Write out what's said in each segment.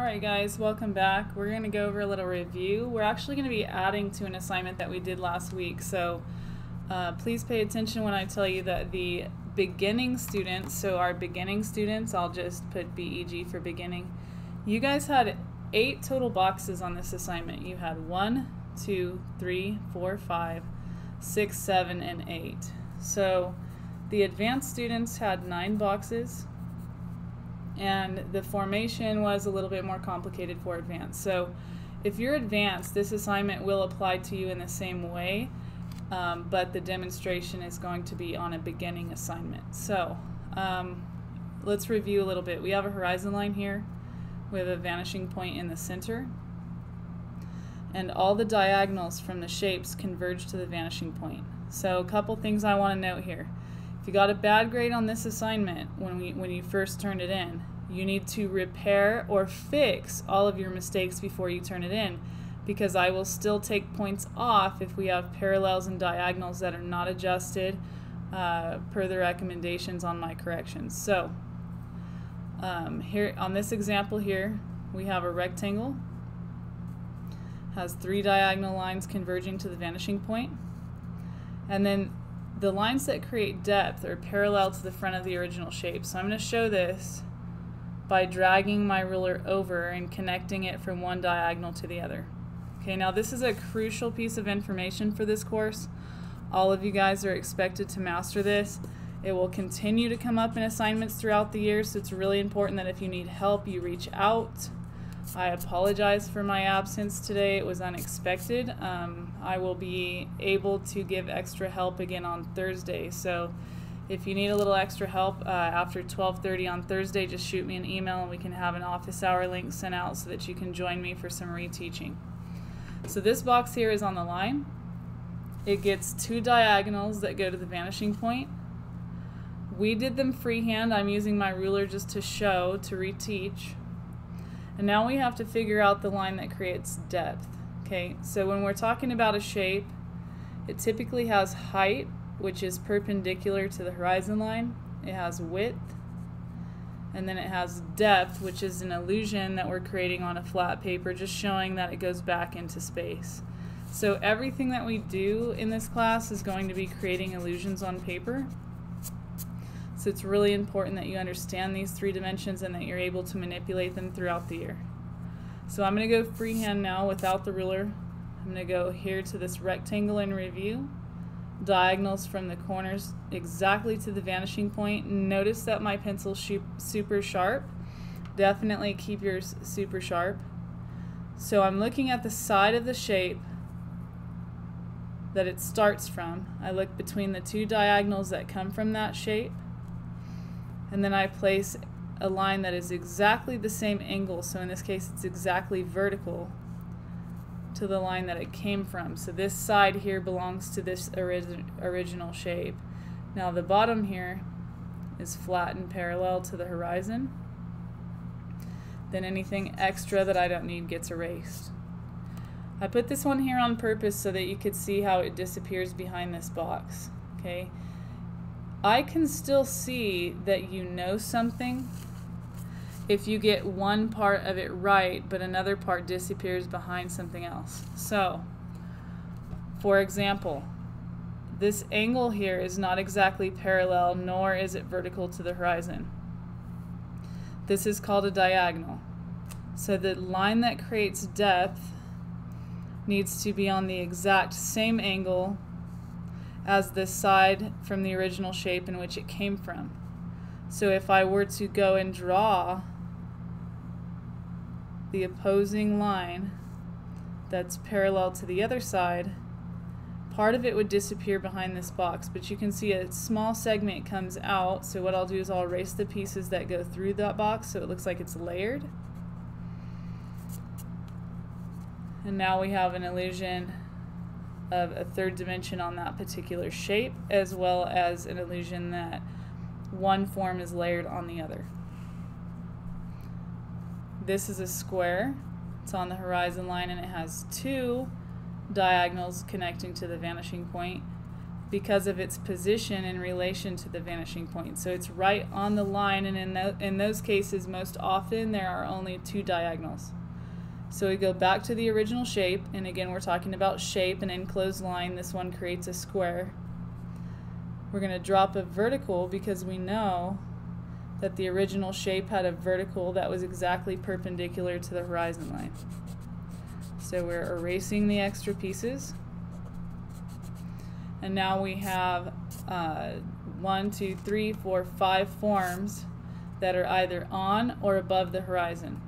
Alright guys, welcome back. We're going to go over a little review. We're actually going to be adding to an assignment that we did last week, so uh, please pay attention when I tell you that the beginning students, so our beginning students, I'll just put BEG for beginning, you guys had eight total boxes on this assignment. You had one, two, three, four, five, six, seven, and eight. So the advanced students had nine boxes and the formation was a little bit more complicated for advanced. So if you're advanced, this assignment will apply to you in the same way, um, but the demonstration is going to be on a beginning assignment. So um, let's review a little bit. We have a horizon line here. We have a vanishing point in the center. And all the diagonals from the shapes converge to the vanishing point. So a couple things I want to note here. If you got a bad grade on this assignment when, we, when you first turned it in, you need to repair or fix all of your mistakes before you turn it in because I will still take points off if we have parallels and diagonals that are not adjusted uh, per the recommendations on my corrections. So um, here on this example here, we have a rectangle, has three diagonal lines converging to the vanishing point, and then the lines that create depth are parallel to the front of the original shape. So I'm going to show this by dragging my ruler over and connecting it from one diagonal to the other. Okay, now this is a crucial piece of information for this course. All of you guys are expected to master this. It will continue to come up in assignments throughout the year, so it's really important that if you need help, you reach out. I apologize for my absence today. It was unexpected. Um, I will be able to give extra help again on Thursday. So if you need a little extra help uh, after 12:30 on Thursday, just shoot me an email and we can have an office hour link sent out so that you can join me for some reteaching. So this box here is on the line. It gets two diagonals that go to the vanishing point. We did them freehand. I'm using my ruler just to show, to reteach. And now we have to figure out the line that creates depth. Okay, so when we're talking about a shape, it typically has height, which is perpendicular to the horizon line. It has width, and then it has depth, which is an illusion that we're creating on a flat paper, just showing that it goes back into space. So everything that we do in this class is going to be creating illusions on paper. So it's really important that you understand these three dimensions and that you're able to manipulate them throughout the year. So I'm going to go freehand now without the ruler. I'm going to go here to this rectangle in review. Diagonals from the corners exactly to the vanishing point. Notice that my pencil's super sharp. Definitely keep yours super sharp. So I'm looking at the side of the shape that it starts from. I look between the two diagonals that come from that shape and then I place a line that is exactly the same angle, so in this case it's exactly vertical to the line that it came from. So this side here belongs to this ori original shape. Now the bottom here is flat and parallel to the horizon. Then anything extra that I don't need gets erased. I put this one here on purpose so that you could see how it disappears behind this box. Okay, I can still see that you know something if you get one part of it right, but another part disappears behind something else. So, for example, this angle here is not exactly parallel, nor is it vertical to the horizon. This is called a diagonal. So the line that creates depth needs to be on the exact same angle as the side from the original shape in which it came from. So if I were to go and draw the opposing line that's parallel to the other side, part of it would disappear behind this box, but you can see a small segment comes out. So what I'll do is I'll erase the pieces that go through that box so it looks like it's layered. And now we have an illusion of a third dimension on that particular shape, as well as an illusion that one form is layered on the other. This is a square. It's on the horizon line and it has two diagonals connecting to the vanishing point. because of its position in relation to the vanishing point. So it's right on the line, and in, th in those cases, most often there are only two diagonals. So we go back to the original shape, and again we're talking about shape, and enclosed line. This one creates a square. We're going to drop a vertical because we know that the original shape had a vertical that was exactly perpendicular to the horizon line. So we're erasing the extra pieces. And now we have uh, one, two, three, four, five forms that are either on or above the horizon.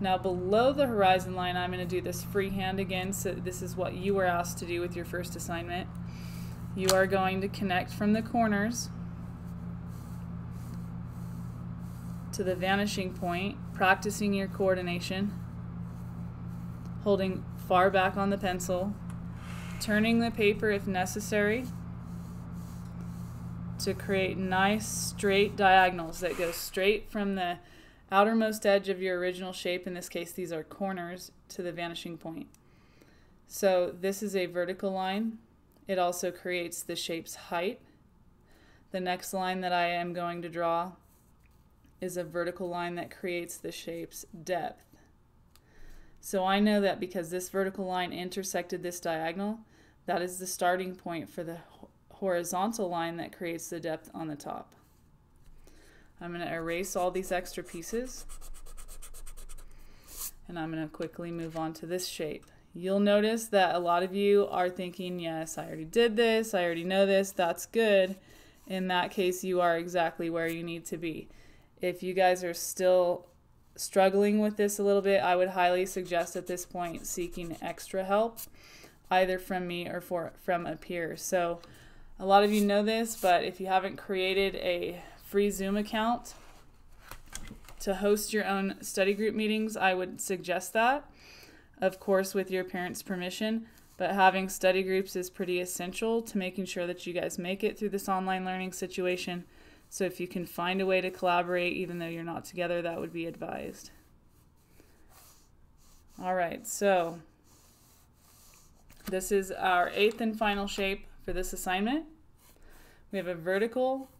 Now below the horizon line, I'm going to do this freehand again. So this is what you were asked to do with your first assignment. You are going to connect from the corners to the vanishing point, practicing your coordination, holding far back on the pencil, turning the paper if necessary to create nice straight diagonals that go straight from the outermost edge of your original shape, in this case these are corners, to the vanishing point. So this is a vertical line. It also creates the shape's height. The next line that I am going to draw is a vertical line that creates the shape's depth. So I know that because this vertical line intersected this diagonal, that is the starting point for the horizontal line that creates the depth on the top. I'm going to erase all these extra pieces and I'm going to quickly move on to this shape. You'll notice that a lot of you are thinking, yes, I already did this, I already know this, that's good. In that case, you are exactly where you need to be. If you guys are still struggling with this a little bit, I would highly suggest at this point seeking extra help, either from me or for, from a peer. So a lot of you know this, but if you haven't created a free Zoom account to host your own study group meetings, I would suggest that, of course, with your parents' permission. But having study groups is pretty essential to making sure that you guys make it through this online learning situation so if you can find a way to collaborate even though you're not together, that would be advised. All right, so this is our eighth and final shape for this assignment. We have a vertical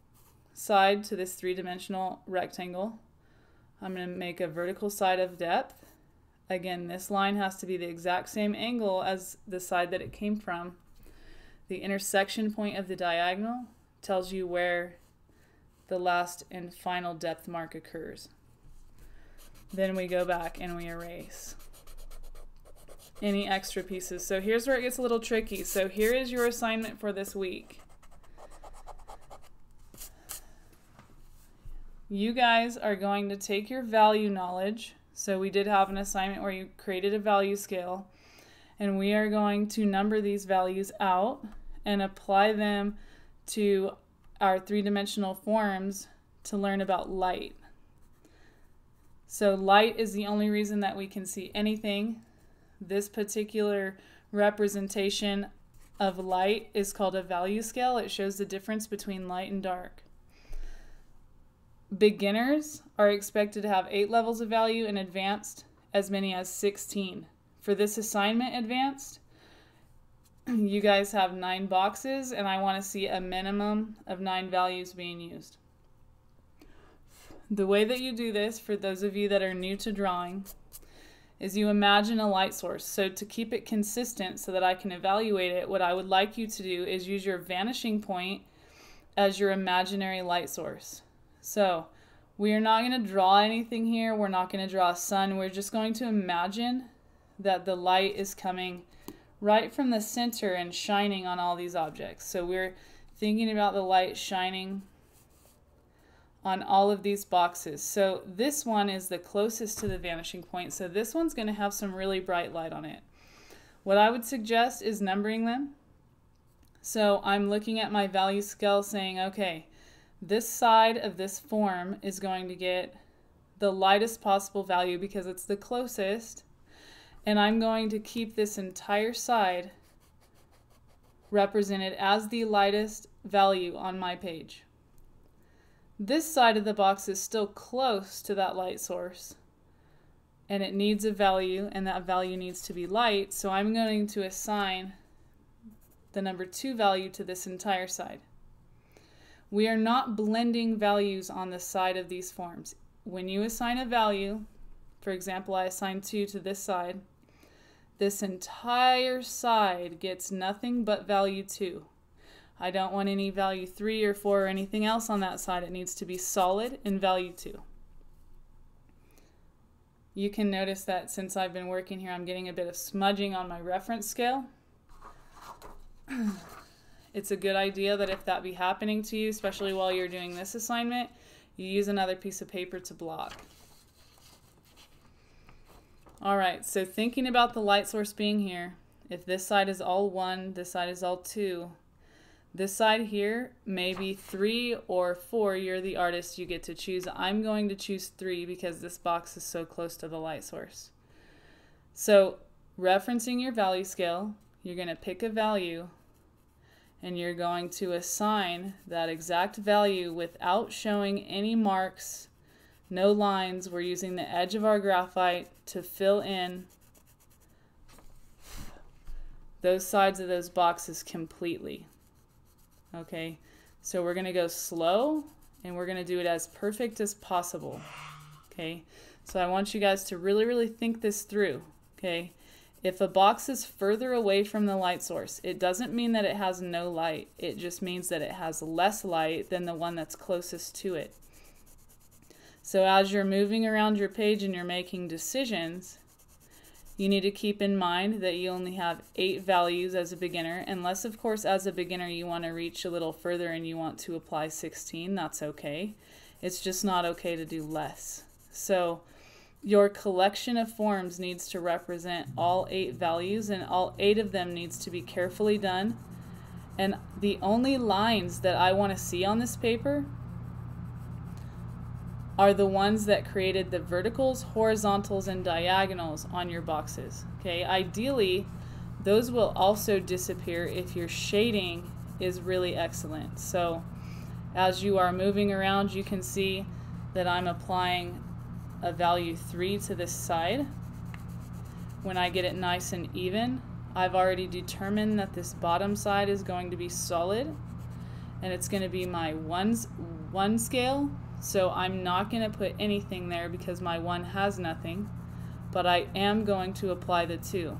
side to this three-dimensional rectangle. I'm going to make a vertical side of depth. Again, this line has to be the exact same angle as the side that it came from. The intersection point of the diagonal tells you where the last and final depth mark occurs. Then we go back and we erase any extra pieces. So here's where it gets a little tricky. So here is your assignment for this week. You guys are going to take your value knowledge. So we did have an assignment where you created a value scale and we are going to number these values out and apply them to our three-dimensional forms to learn about light. So light is the only reason that we can see anything. This particular representation of light is called a value scale. It shows the difference between light and dark. Beginners are expected to have 8 levels of value and advanced as many as 16. For this assignment advanced, you guys have nine boxes and I want to see a minimum of nine values being used. The way that you do this, for those of you that are new to drawing, is you imagine a light source. So to keep it consistent so that I can evaluate it, what I would like you to do is use your vanishing point as your imaginary light source. So we are not going to draw anything here. We're not going to draw a sun. We're just going to imagine that the light is coming right from the center and shining on all these objects. So we're thinking about the light shining on all of these boxes. So this one is the closest to the vanishing point. So this one's going to have some really bright light on it. What I would suggest is numbering them. So I'm looking at my value scale saying, okay, this side of this form is going to get the lightest possible value because it's the closest and I'm going to keep this entire side represented as the lightest value on my page. This side of the box is still close to that light source and it needs a value and that value needs to be light so I'm going to assign the number 2 value to this entire side. We are not blending values on the side of these forms. When you assign a value, for example, I assign 2 to this side, this entire side gets nothing but value 2. I don't want any value 3 or 4 or anything else on that side. It needs to be solid in value 2. You can notice that since I've been working here, I'm getting a bit of smudging on my reference scale. it's a good idea that if that be happening to you, especially while you're doing this assignment, you use another piece of paper to block. All right, so thinking about the light source being here, if this side is all 1, this side is all 2, this side here, maybe 3 or 4, you're the artist, you get to choose. I'm going to choose 3 because this box is so close to the light source. So referencing your value scale, you're going to pick a value and you're going to assign that exact value without showing any marks, no lines. We're using the edge of our graphite to fill in those sides of those boxes completely. Okay, so we're going to go slow and we're going to do it as perfect as possible. Okay, so I want you guys to really, really think this through. Okay, if a box is further away from the light source, it doesn't mean that it has no light. It just means that it has less light than the one that's closest to it. So as you're moving around your page and you're making decisions, you need to keep in mind that you only have eight values as a beginner, unless of course as a beginner you want to reach a little further and you want to apply 16, that's okay. It's just not okay to do less. So your collection of forms needs to represent all eight values and all eight of them needs to be carefully done. And the only lines that I want to see on this paper are the ones that created the verticals, horizontals, and diagonals on your boxes. Okay, ideally, those will also disappear if your shading is really excellent. So as you are moving around, you can see that I'm applying a value 3 to this side. When I get it nice and even, I've already determined that this bottom side is going to be solid and it's going to be my ones, one scale. So I'm not going to put anything there because my one has nothing, but I am going to apply the two.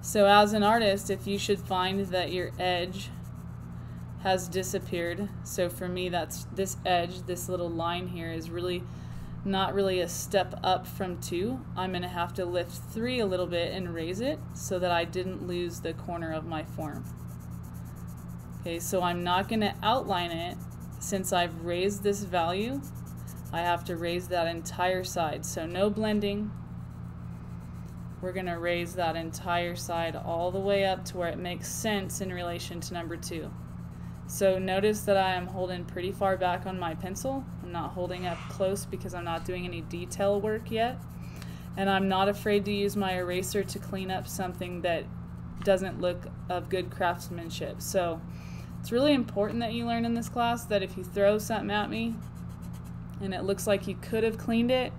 So as an artist, if you should find that your edge has disappeared, so for me that's this edge, this little line here is really not really a step up from two. I'm going to have to lift three a little bit and raise it so that I didn't lose the corner of my form. Okay, so I'm not going to outline it since I've raised this value. I have to raise that entire side. So no blending. We're going to raise that entire side all the way up to where it makes sense in relation to number two. So notice that I am holding pretty far back on my pencil. I'm not holding up close because I'm not doing any detail work yet. And I'm not afraid to use my eraser to clean up something that doesn't look of good craftsmanship. So it's really important that you learn in this class that if you throw something at me and it looks like you could have cleaned it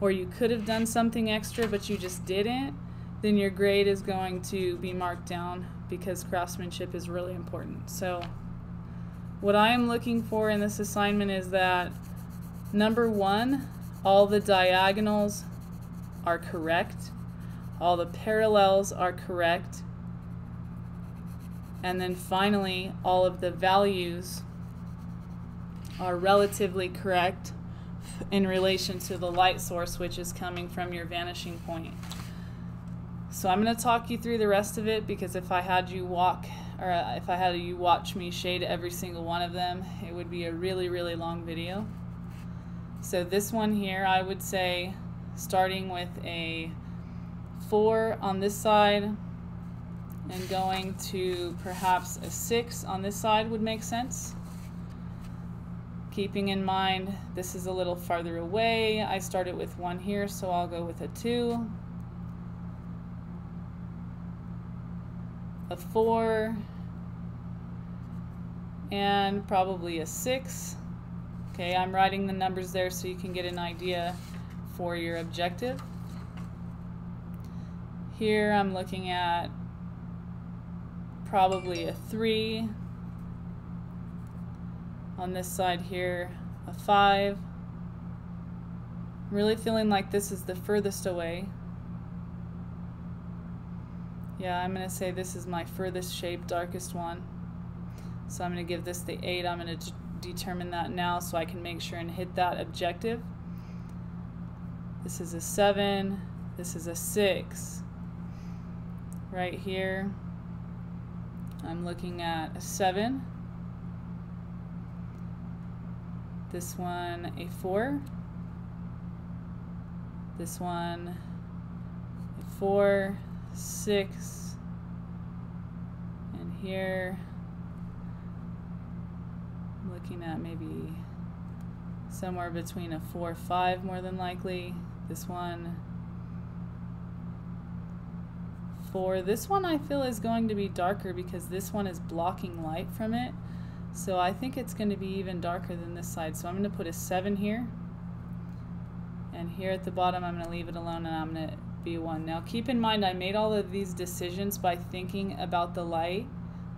or you could have done something extra but you just didn't, then your grade is going to be marked down because craftsmanship is really important. So what I am looking for in this assignment is that number one, all the diagonals are correct, all the parallels are correct, and then finally all of the values are relatively correct in relation to the light source which is coming from your vanishing point. So I'm going to talk you through the rest of it because if I had you walk or uh, if I had you watch me shade every single one of them, it would be a really, really long video. So this one here, I would say starting with a 4 on this side and going to perhaps a 6 on this side would make sense. Keeping in mind this is a little farther away, I started with 1 here, so I'll go with a 2. a 4, and probably a 6. Okay, I'm writing the numbers there so you can get an idea for your objective. Here I'm looking at probably a 3. On this side here, a 5. really feeling like this is the furthest away. Yeah, I'm going to say this is my furthest shape, darkest one. So I'm going to give this the 8. I'm going to determine that now so I can make sure and hit that objective. This is a 7. This is a 6. Right here, I'm looking at a 7. This one, a 4. This one, a 4, 6. And here, I'm looking at maybe somewhere between a 4, 5 more than likely. This one, for this one I feel is going to be darker because this one is blocking light from it. So I think it's going to be even darker than this side. So I'm going to put a 7 here. And here at the bottom I'm going to leave it alone and I'm going to be 1. Now keep in mind I made all of these decisions by thinking about the light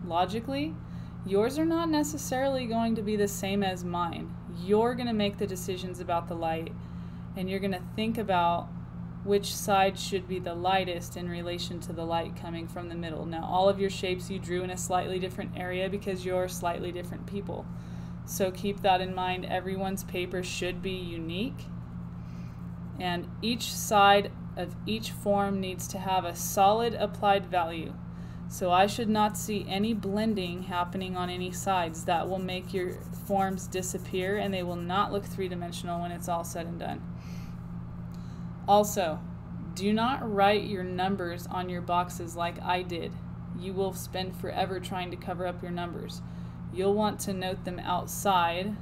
logically. Yours are not necessarily going to be the same as mine. You're going to make the decisions about the light and you're going to think about which side should be the lightest in relation to the light coming from the middle. Now, all of your shapes you drew in a slightly different area because you're slightly different people. So keep that in mind. Everyone's paper should be unique. And each side of each form needs to have a solid applied value. So I should not see any blending happening on any sides. That will make your forms disappear and they will not look three-dimensional when it's all said and done. Also, do not write your numbers on your boxes like I did. You will spend forever trying to cover up your numbers. You'll want to note them outside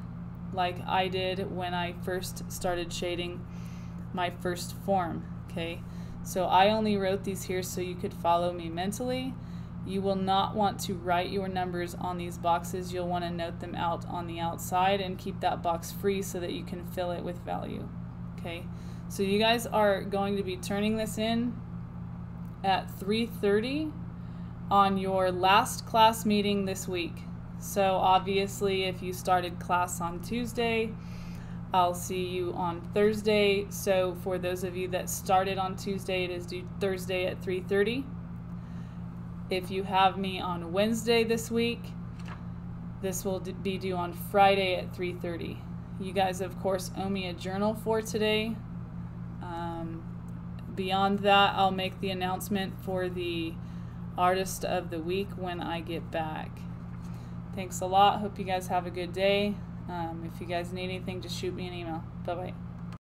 like I did when I first started shading my first form, okay? So I only wrote these here so you could follow me mentally. You will not want to write your numbers on these boxes. You'll want to note them out on the outside and keep that box free so that you can fill it with value, okay? So you guys are going to be turning this in at 3.30 on your last class meeting this week. So obviously if you started class on Tuesday, I'll see you on Thursday. So for those of you that started on Tuesday, it is due Thursday at 3.30. If you have me on Wednesday this week, this will be due on Friday at 3.30. You guys, of course, owe me a journal for today. Beyond that, I'll make the announcement for the Artist of the Week when I get back. Thanks a lot. Hope you guys have a good day. Um, if you guys need anything, just shoot me an email. Bye bye.